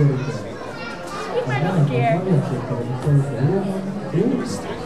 Ik You.